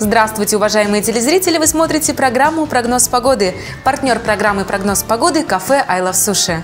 Здравствуйте, уважаемые телезрители! Вы смотрите программу «Прогноз погоды». Партнер программы «Прогноз погоды» – кафе «I Love Sushi».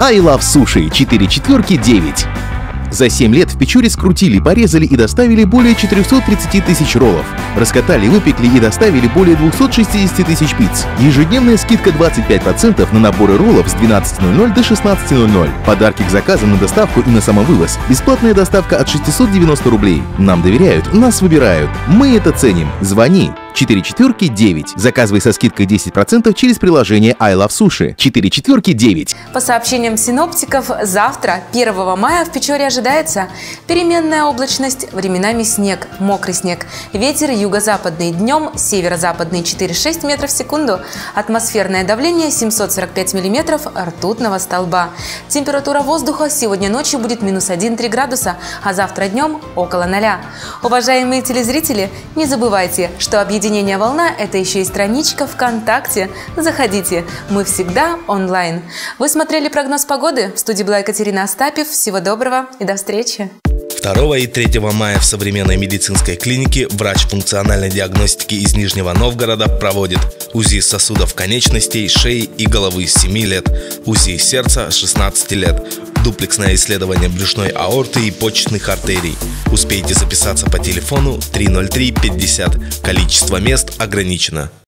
I Love Sushi 4 четверки 9. За 7 лет в Печоре скрутили, порезали и доставили более 430 тысяч роллов. Раскатали, выпекли и доставили более 260 тысяч пиц. Ежедневная скидка 25% на наборы роллов с 12.00 до 16.00. Подарки к заказам на доставку и на самовывоз. Бесплатная доставка от 690 рублей. Нам доверяют, нас выбирают. Мы это ценим. Звони 4 четверки 9. Заказывай со скидкой 10% через приложение I Love Sushi. 4 четверки 9. По сообщениям синоптиков, завтра, 1 мая, в Печоре ожидается переменная облачность, временами снег, мокрый снег. Ветер юго-западный, днем северо-западный 4-6 метров в секунду. Атмосферное давление 745 миллиметров ртутного столба. Температура воздуха сегодня ночью будет минус 1-3 градуса, а завтра днем около 0. Уважаемые телезрители, не забывайте, что объединение Объединение «Волна» – это еще и страничка ВКонтакте. Заходите, мы всегда онлайн. Вы смотрели прогноз погоды? В студии была Екатерина Остапьев. Всего доброго и до встречи. 2 и 3 мая в современной медицинской клинике врач функциональной диагностики из Нижнего Новгорода проводит УЗИ сосудов конечностей, шеи и головы с 7 лет, УЗИ сердца с 16 лет, дуплексное исследование брюшной аорты и почечных артерий. Успейте записаться по телефону 303 50. Количество мест ограничено.